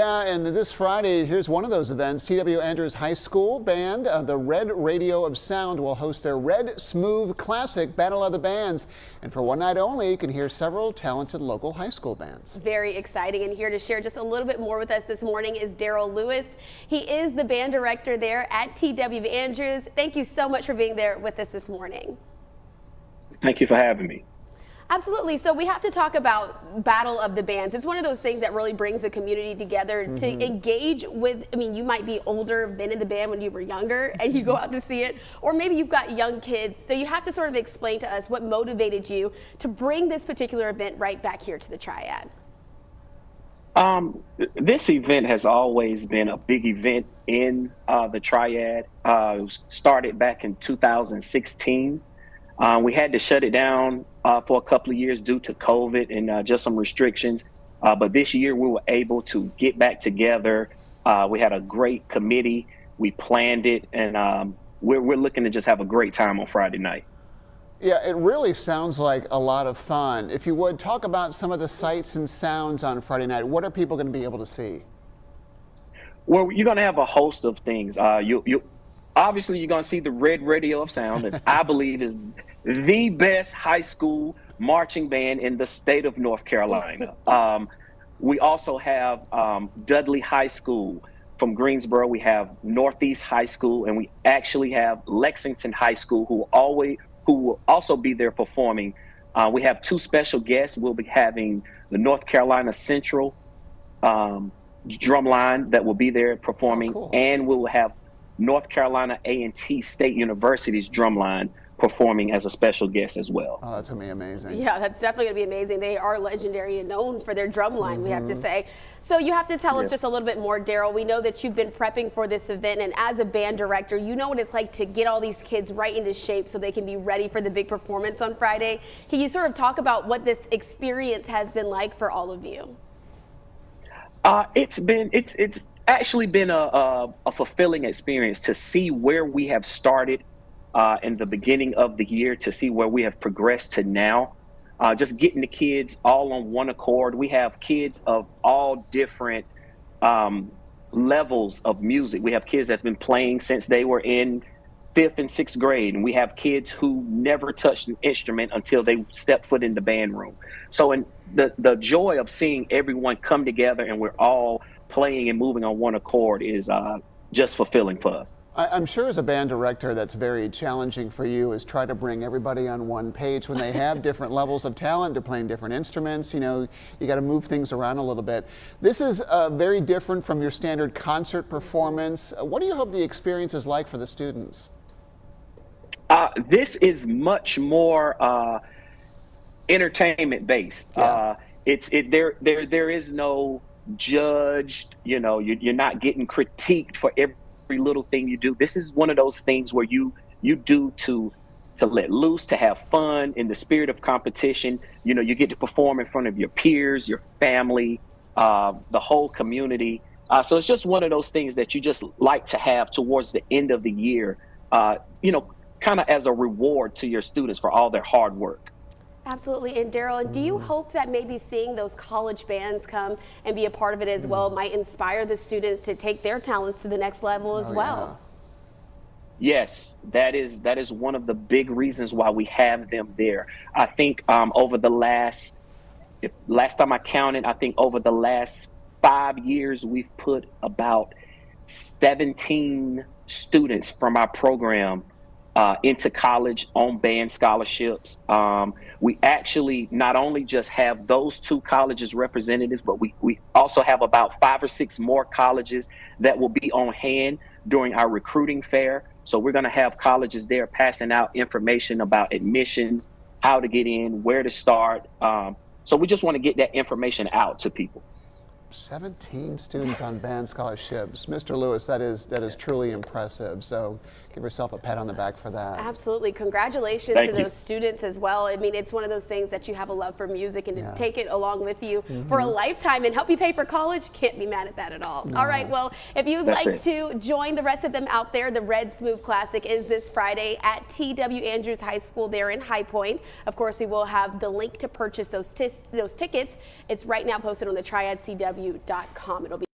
Yeah, and this Friday, here's one of those events. T.W. Andrews High School Band, uh, the Red Radio of Sound, will host their Red Smooth Classic Battle of the Bands. And for one night only, you can hear several talented local high school bands. Very exciting. And here to share just a little bit more with us this morning is Daryl Lewis. He is the band director there at T.W. Andrews. Thank you so much for being there with us this morning. Thank you for having me. Absolutely. So we have to talk about Battle of the Bands. It's one of those things that really brings the community together mm-hmm. to engage with. I mean, you might be older, been in the band when you were younger, and you go out to see it, or maybe you've got young kids. So you have to sort of explain to us what motivated you to bring this particular event right back here to the Triad. Um, this event has always been a big event in uh, the Triad. Uh, it was started back in 2016. Uh, we had to shut it down uh, for a couple of years due to COVID and uh, just some restrictions. Uh, but this year we were able to get back together. Uh, we had a great committee. We planned it, and um, we're, we're looking to just have a great time on Friday night. Yeah, it really sounds like a lot of fun. If you would, talk about some of the sights and sounds on Friday night. What are people going to be able to see? Well, you're going to have a host of things. Uh, you, you, obviously, you're going to see the Red Radio of Sound, that I believe is the best high school marching band in the state of North Carolina. Um, we also have um, Dudley High School from Greensboro. We have Northeast High School, and we actually have Lexington High School, who always who will also be there performing. Uh, we have two special guests. We'll be having the North Carolina Central um, drumline that will be there performing, oh, cool. and we will have North Carolina A&T State University's drumline performing as a special guest as well. Oh, that's gonna be amazing. Yeah, that's definitely gonna be amazing. They are legendary and known for their drum line, mm-hmm. we have to mm-hmm. say. So you have to tell us just a little bit more, Daryl. We know that you've been prepping for this event, and as a band director, you know what it's like to get all these kids right into shape so they can be ready for the big performance on Friday. Can you sort of talk about what this experience has been like for all of you? Uh, it's been it's it's actually been a, a, a fulfilling experience to see where we have started uh, in the beginning of the year to see where we have progressed to now. Uh, just getting the kids all on one accord. We have kids of all different um, levels of music. We have kids that have been playing since they were in fifth and sixth grade, and we have kids who never touched an instrument until they stepped foot in the band room. So, in the the joy of seeing everyone come together and we're all playing and moving on one accord is uh, just fulfilling for us. I'm sure as a band director that's very challenging for you is try to bring everybody on one page when they have different levels of talent, they're playing different instruments, you know, you got to move things around a little bit. This is uh, very different from your standard concert performance. Uh, what do you hope the experience is like for the students? Uh, this is much more uh, entertainment based. Yeah. Uh, it's it there there there is no judged. You know, you, you're not getting critiqued for every little thing you do. This is one of those things where you you do to to let loose, to have fun in the spirit of competition. You know, you get to perform in front of your peers, your family, uh, the whole community. Uh, so it's just one of those things that you just like to have towards the end of the year. Uh, you know, kind of as a reward to your students for all their hard work. Absolutely. And Daryl, do you mm. hope that maybe seeing those college bands come and be a part of it as well mm. might inspire the students to take their talents to the next level as oh, well? Yeah. Yes, that is that is one of the big reasons why we have them there. I think um, over the last if, last time I counted, I think over the last five years we've put about 17 students from our program uh, into college on band scholarships. Um, we actually not only just have those two colleges representatives, but we, we also have about five or six more colleges that will be on hand during our recruiting fair. So we're going to have colleges there passing out information about admissions, how to get in, where to start. Um, so we just want to get that information out to people. 17 students on band scholarships. Mr. Lewis, that is that is truly impressive. So give yourself a pat on the back for that. Absolutely. Congratulations Thank to you. those students as well. I mean, it's one of those things that you have a love for music and to take it along with you mm -hmm. for a lifetime and help you pay for college, can't be mad at that at all. No. All right, well, if you'd That's like it. to join the rest of them out there, the Red Smooth Classic is this Friday at T.W. Andrews High School there in High Point. Of course, we will have the link to purchase those, those tickets. It's right now posted on the Triad CW It'll be